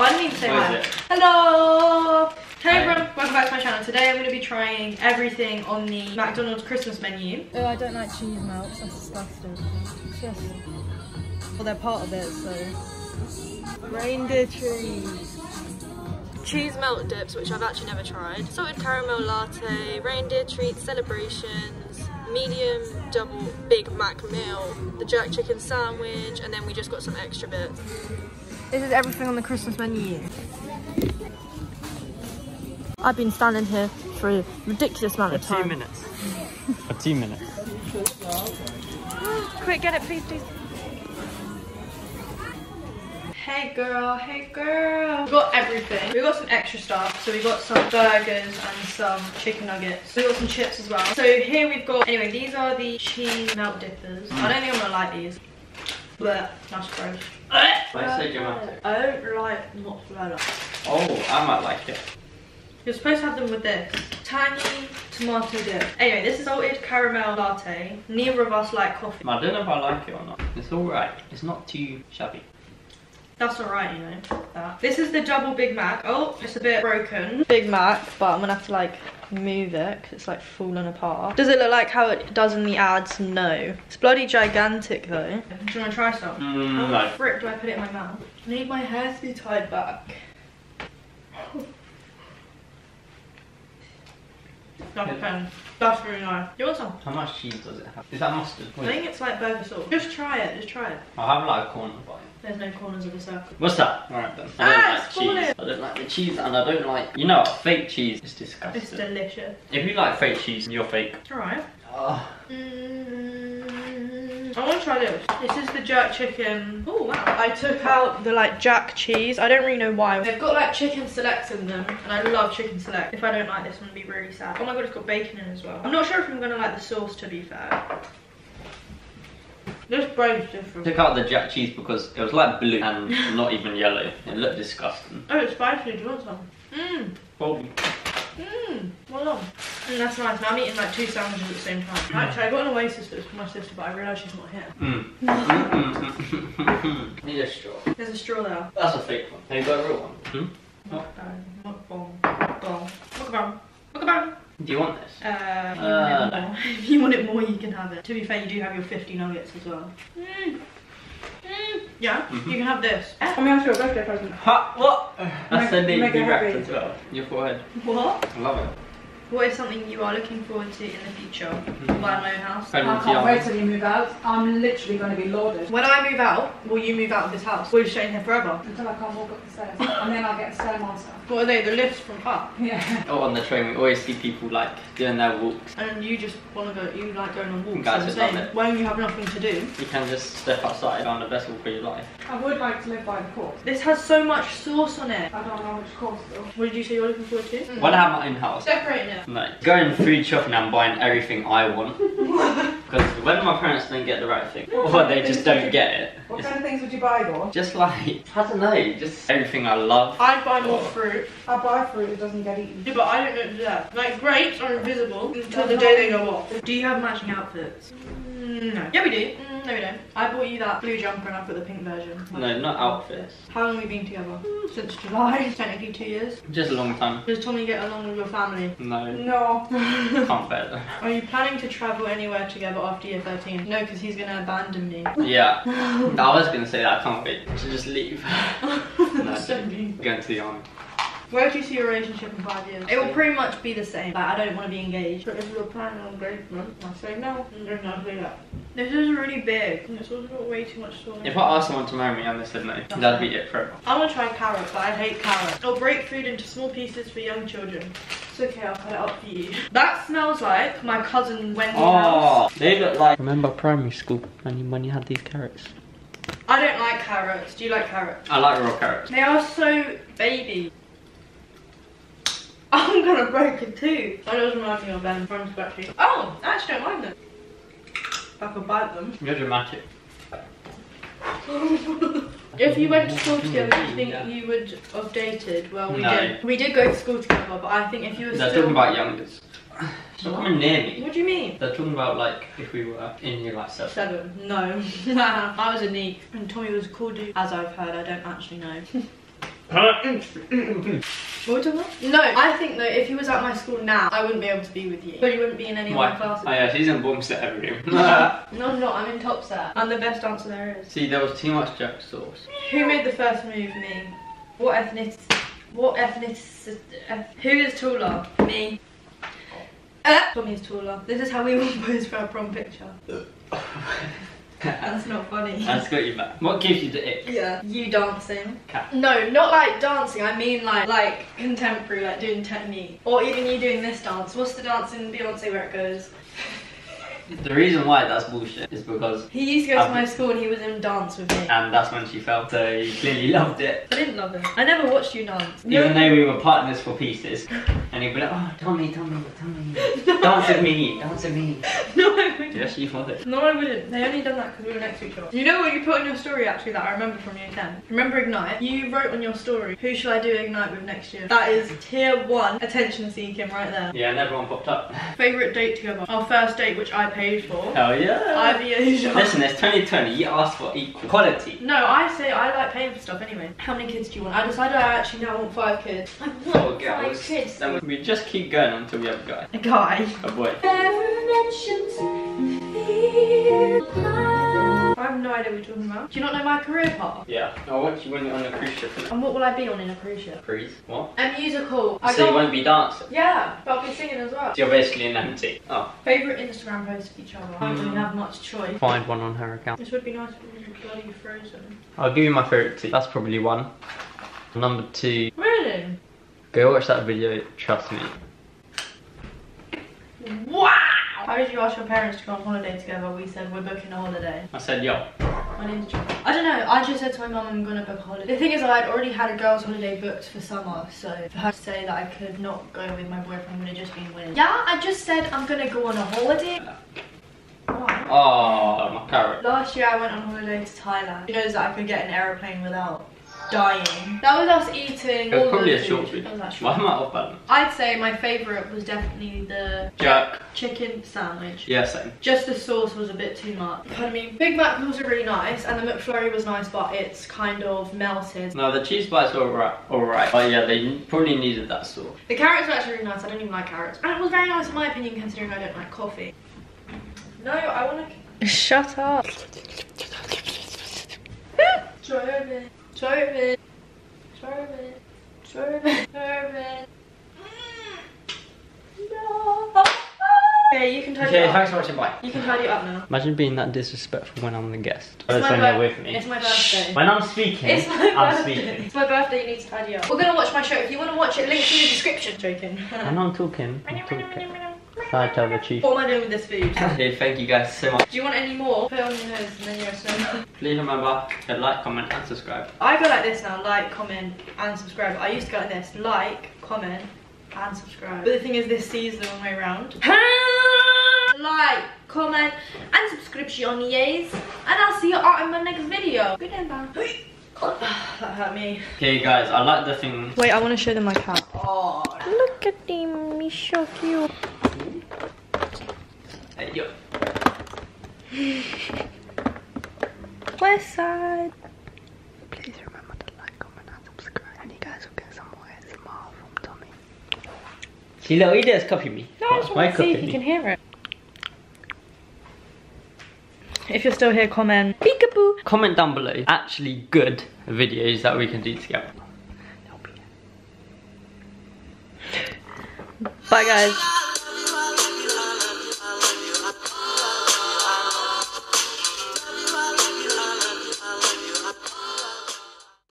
Oh, I didn't even say What hi. Hello! Hey Hi. everyone, welcome back to my channel. Today I'm going to be trying everything on the McDonald's Christmas menu. Oh, I don't like cheese melts. That's disgusting. It's just, well, they're part of it, so. Reindeer treats. Cheese melt dips, which I've actually never tried. Salted caramel latte, reindeer treats, celebrations, medium double Big Mac meal, the jerk chicken sandwich, and then we just got some extra bits. This is everything on the Christmas menu. I've been standing here for a ridiculous amount of time. minutes. For two minutes. Quick, get it, please, please. Hey girl, hey girl. We got everything. We got some extra stuff. So we got some burgers and some chicken nuggets. We got some chips as well. So here we've got, anyway, these are the cheese melt dippers. I don't think I'm gonna like these. But that's gross. Why so dramatic? I don't like mozzarella. Oh, I might like it. You're supposed to have them with this. Tangy tomato dip. Anyway, this is salted caramel latte. Neither of us like coffee. I don't know if I like it or not. It's alright. It's not too shabby. That's alright, you know. That. This is the double Big Mac. Oh, it's a bit broken. Big Mac, but I'm gonna have to like move it because it's like falling apart. Does it look like how it does in the ads? No. It's bloody gigantic though. Do you wanna try some? Mm, How no. frick do I put it in my mouth? I need my hair to be tied back. That's a pen. That's really nice. You want some? How much cheese does it have? Is that mustard? I think it's like burger sauce. Just try it, just try it. I'll have like a corner bite. There's no corners of a circle. What's that? Alright then. I Ah, don't like it's cheese. falling. I don't like the cheese and I don't like you know fake cheese is disgusting. It's delicious. if you like fake cheese, you're fake. Alright. Oh. Mm, I want to try this. This is the jerk chicken. Oh wow. I took out the like jack cheese. I don't really know why. They've got like chicken selects in them and I love chicken select. If I don't like this, I'm gonna be really sad. Oh my god, it's got bacon in as well. I'm not sure if I'm gonna like the sauce to be fair. This bread's different. Took out the jack cheese because it was like blue and not even yellow. It looked disgusting. Oh, it's spicy. Do you want some? Mmm. Probably. Mm, that's nice. Now I'm eating like two sandwiches at the same time. Actually, I got an Oasis that's for my sister, but I realised she's not here. Mm. Mm, mm, mm, mm. Need a straw. There's a straw there. That's a fake one. Have you got a real one? Hmm? Mukbang, mukbang, mukbang, mukbang, mukbang. Do you want this? Uh, if you, Uh. want it more. if you want it more, you can have it. To be fair, you do have your 50 nuggets as well. Mm. Mm. Yeah, Mhm. you can have this. Let me ask you a birthday present. Ha! What? That's the Make- name make you wrapped as well. Your forehead. What? I love it. What is something you are looking forward to in the future? Mhm. Buying my own house. Pregnancy I can't wait arms. till you move out. I'm literally going to be lauded. When I move out, will you move out of this house? Or are you staying here forever? until I can't walk up the stairs. and then I'll get a stair monster. What are they? The lifts from up? Yeah. Oh, on the train, we always see people like doing their walks. And you just want to go, you like going on walks. Guys I'm saying, love it. when you have nothing to do. You can just step outside on a vessel for your life. I would like to live by the coast. This has so much sauce on it. I don't know which coast though. What did you say you're looking forward to? When I have my own house, Decorating it. No, going food shopping and buying everything I want. Because when my parents don't get the right thing, or they just don't get it, What kind of things would you buy though? just like, I don't know, just everything I love. I'd buy more fruit. I buy fruit that doesn't get eaten. Yeah, but I don't know do that. Like grapes are invisible until the day they go off. Do you have matching outfits? Mm, no. Yeah, we do. Mm, no, we don't. I bought you that blue jumper and I've got the pink version. No, not outfits. How long have we been together? Since July. Technically two years. Just a long time. Does Tommy get along with your family? No, No. can't bear them. Are you planning to travel anywhere together after year 13? No, because he's going to abandon me. Yeah, I was gonna say that. I can't wait to just leave. No, So mean. going to the army. Where do you see your relationship in five years? It will pretty much be the same. Like, I don't want to be engaged. But if you're planning on engagement, I say no. Mm. Then I say that. This is really big. And it's also got way too much sauce. If I asked someone to marry me and they said no, that'd be it for forever. I want to try carrot, but I hate carrot. Or break food into small pieces for young children. It's okay, I'll cut it up for you. That smells like my cousin Wendy's oh, house. Oh, they look like. Remember primary school when you, when you had these carrots? I don't like carrots. Do you like carrots? I like raw carrots. They are so baby. I'm gonna break a tooth. That does remind me of them from Scratchy. Oh, I actually don't mind them. If I could bite them. You're dramatic. If you went to school together, do you think Yeah. you would have dated? Well, we No. did. We did go to school together, but I think if you were They're still... talking about youngest. Stop coming near me. What do you mean? They're talking about like if we were in year like seven. Seven. No. I was a neat. And Tommy was a cool dude. As I've heard, I don't actually know. What are we talking about? No, I think though, if he was at my school now, I wouldn't be able to be with you. But you wouldn't be in any of my classes. Oh yeah, she's in Boomset every room. No, I'm not. I'm in top set. I'm the best dancer there is. See, there was too much jack sauce. Who made the first move? Me. What ethnicity? What ethnicity? eth- Who is taller? Me. Uh, Tommy is taller. This is how we all pose for our prom picture. That's not funny. That's got you back. What gives you the ick? Yeah. You dancing? Cat. No, not like dancing. I mean like like contemporary, like doing technique, or even you doing this dance. What's the dance in Beyonce where it goes? The reason why that's bullshit is because, He used to go to my school and he was in dance with me. and that's when she fell. So you clearly loved it. I didn't love him. I never watched you dance. Even though we were partners for pieces, and he'd be like, "Oh, Tommy, Tommy, Tommy, dance with me, dance with me." no, I wouldn't. Yes, you would. No, I wouldn't. They only done that because we were next to each other. You know what you put on your story actually that I remember from year 10? Remember Ignite? You wrote on your story, who shall I do Ignite with next year? That is tier one attention seeking right there. Yeah, and everyone popped up. Favourite date together? Our first date, which I paid for. Hell yeah. Ivy Asia. Listen, it's 2020. You asked for equal quality. No, I say I like paying for stuff anyway. How many kids do you want? I decided I actually now want five kids. I want Oh, five girls. kids. Then we just keep going until we have a guy. A guy. A boy. I have no idea what you're talking about. Do you not know my career path? Yeah. Oh, I want you when you're on a cruise ship. And what will I be on in a cruise ship? Cruise? What? A musical. I so you won't be dancing? Yeah, but I'll be singing as well. So you're basically an empty. Oh. Favourite Instagram post of each other? I don't really have much choice. Find one on her account. This would be nice if it was bloody frozen. I'll give you my favourite two. That's probably one. Number two, Really? go watch that video, trust me. Wow! How did you ask your parents to go on holiday together? We said we're booking a holiday. I said, yo. My name's John. I don't know. I just said to my mum I'm gonna book a holiday. The thing is, I'd already had a girls' holiday booked for summer, so for her to say that I could not go with my boyfriend would have just been weird. Yeah, I just said I'm gonna go on a holiday. Oh, my carrot. Last year I went on holiday to Thailand. She knows that I could get an aeroplane without dying. That was us eating. It was all probably the a short food. That was actually- Why am I off balance? I'd say my favourite was definitely the Jerk. chicken sandwich. Yeah, same. Just the sauce was a bit too much. But I mean, Big Mac was also really nice, and the McFlurry was nice, but it's kind of melted. No, the cheese bites were alright. Alright. But yeah, they probably needed that sauce. The carrots were actually really nice. I don't even like carrots, and it was very nice in my opinion, considering I don't like coffee. No, I want to. Shut up. Swervin, swervin, swervin, swervin, swervin. No. Mm. Okay, you can tidy Okay, it up. thanks for watching. Bye. You can tidy it up now. Imagine being that disrespectful when I'm the guest. It's my when bir- you're with me. It's my birthday. When I'm speaking, It's my I'm birthday. speaking. It's my birthday. You need to tidy up. We're gonna watch my show. If you want to watch it, links in the description. Joking. I'm not talking. I'm talking. Should I tell the chief? What am I doing with this food? Okay, thank you guys so much. Do you want any more? Put it on your nose and then you're so. Please remember to like, comment, and subscribe. I go like this now: like, comment, and subscribe. I used to go like this: like, comment, and subscribe. But the thing is, this sees the wrong way around. like, comment, and subscription, yes. And I'll see you all in my next video. Good and bad. that hurt me. Okay, guys, I like the thing. Wait, I want to show them my cat. Oh. Look at him, he's so cute. Hey, yo. West side. Please remember to like, comment, and subscribe. And you guys will get some more ASMR from Tommy. See, look, he does copy me. No, I just want to see if you can hear it. If you're still here, comment. Peekaboo. Comment down below actually good videos that we can do together. Bye guys.